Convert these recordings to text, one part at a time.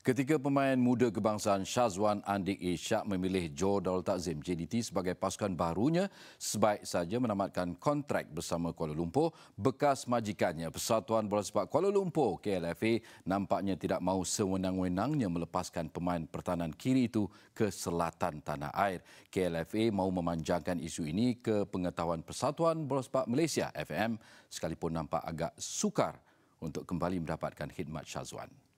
Ketika pemain muda kebangsaan Shazwan Andik Ishak memilih Joe Darul Takzim JDT sebagai pasukan barunya sebaik saja menamatkan kontrak bersama Kuala Lumpur, bekas majikannya Persatuan Bola Sepak Kuala Lumpur KLFA nampaknya tidak mahu sewenang-wenangnya melepaskan pemain pertahanan kiri itu ke selatan tanah air. KLFA mahu memanjangkan isu ini ke pengetahuan Persatuan Bola Sepak Malaysia FM sekalipun nampak agak sukar untuk kembali mendapatkan khidmat Shazwan.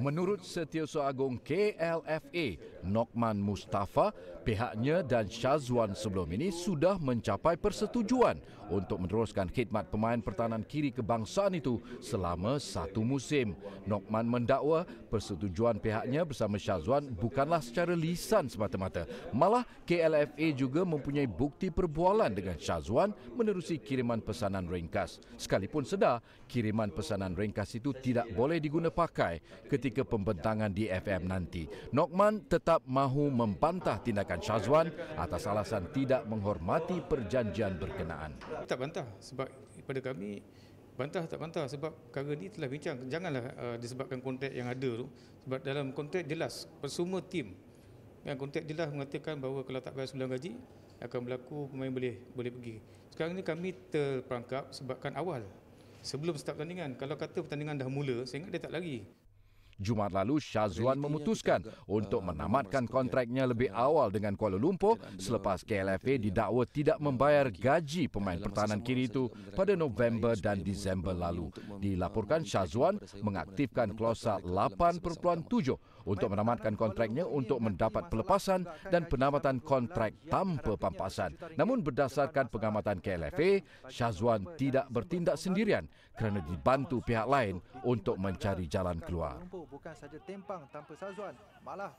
Menurut Setiausaha Agung KLFA, Nokman Mustafa, pihaknya dan Syazwan sebelum ini sudah mencapai persetujuan untuk meneruskan khidmat pemain pertahanan kiri kebangsaan itu selama satu musim. Nokman mendakwa persetujuan pihaknya bersama Syazwan bukanlah secara lisan semata-mata. Malah KLFA juga mempunyai bukti perbualan dengan Syazwan menerusi kiriman pesanan ringkas. Sekalipun sedar, kiriman pesanan ringkas itu tidak boleh diguna pakai ketika ketika pembentangan di FM nanti. Nokman tetap mahu membantah tindakan Syazwan atas alasan tidak menghormati perjanjian berkenaan. Tak bantah sebab pada kami bantah tak bantah sebab perkara ini telah bincang. Janganlah uh, disebabkan kontrak yang ada tu. Sebab dalam kontrak jelas semua tim yang kontrak jelas mengatakan bahawa kalau tak bayar sembilan gaji akan berlaku pemain boleh boleh pergi. Sekarang ini kami terperangkap sebabkan awal sebelum start pertandingan. Kalau kata pertandingan dah mula, saya ingat dia tak lagi. Jumaat lalu Syazwan memutuskan untuk menamatkan kontraknya lebih awal dengan Kuala Lumpur. Selepas KLFA didakwa tidak membayar gaji pemain pertahanan kiri itu pada November dan Disember lalu. Dilaporkan Syazwan mengaktifkan klausa 8.7 untuk menamatkan kontraknya untuk mendapat pelepasan dan penamatan kontrak tanpa pampasan. Namun berdasarkan pengamatan KLFA, Syazwan tidak bertindak sendirian kerana dibantu pihak lain untuk mencari jalan keluar bukan saja tempang tanpa Syazwan, malah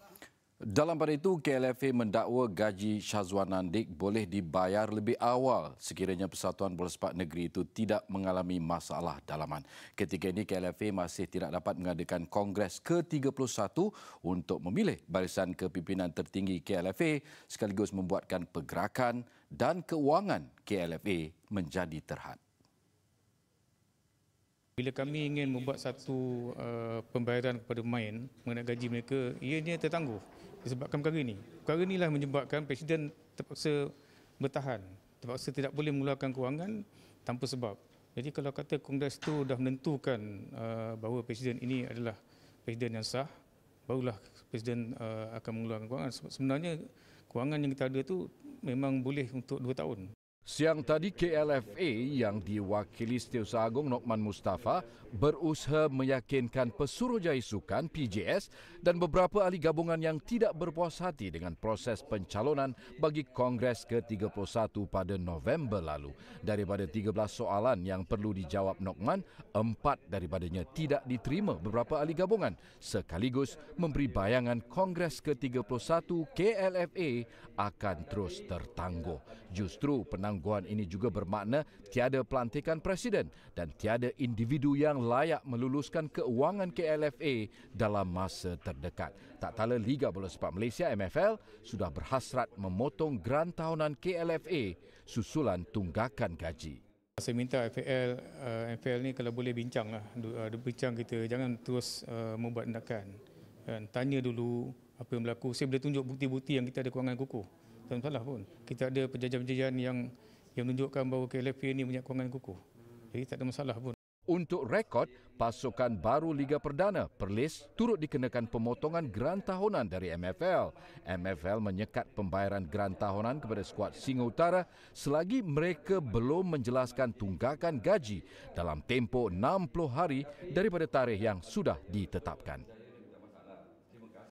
dalam pada itu, KLFA mendakwa gaji Syazwan Nandik boleh dibayar lebih awal sekiranya Persatuan Bola Sepak Negeri itu tidak mengalami masalah dalaman. Ketika ini, KLFA masih tidak dapat mengadakan Kongres ke-31 untuk memilih barisan kepimpinan tertinggi KLFA sekaligus membuatkan pergerakan dan keuangan KLFA menjadi terhad. Bila kami ingin membuat satu uh, pembayaran kepada pemain mengenai gaji mereka, ianya tertangguh disebabkan perkara ini. Perkara inilah menyebabkan Presiden terpaksa bertahan, terpaksa tidak boleh mengeluarkan kewangan tanpa sebab. Jadi kalau kata Kongres itu dah menentukan uh, bahawa Presiden ini adalah Presiden yang sah, barulah Presiden uh, akan mengeluarkan kewangan. Sebenarnya kewangan yang kita ada itu memang boleh untuk dua tahun. Siang tadi KLFA yang diwakili Setiausaha Agung Nokman Mustafa berusaha meyakinkan Pesuruhjaya Sukan PJS dan beberapa ahli gabungan yang tidak berpuas hati dengan proses pencalonan bagi Kongres ke-31 pada November lalu. Daripada 13 soalan yang perlu dijawab Nokman, empat daripadanya tidak diterima beberapa ahli gabungan sekaligus memberi bayangan Kongres ke-31 KLFA akan terus tertangguh. Justru penang penangguhan ini juga bermakna tiada pelantikan presiden dan tiada individu yang layak meluluskan keuangan KLFA dalam masa terdekat. Tak tala Liga Bola Sepak Malaysia MFL sudah berhasrat memotong grant tahunan KLFA susulan tunggakan gaji. Saya minta FPL, uh, FPL ni kalau boleh bincang lah, uh, bincang kita, jangan terus uh, membuat tindakan. Tanya dulu apa yang berlaku. Saya boleh tunjuk bukti-bukti yang kita ada kewangan kukuh tak masalah pun. Kita ada perjanjian-perjanjian yang yang menunjukkan bahawa KLFA ini punya kewangan kukuh. Jadi tak ada masalah pun. Untuk rekod, pasukan baru Liga Perdana, Perlis, turut dikenakan pemotongan geran tahunan dari MFL. MFL menyekat pembayaran geran tahunan kepada skuad Singa Utara selagi mereka belum menjelaskan tunggakan gaji dalam tempoh 60 hari daripada tarikh yang sudah ditetapkan.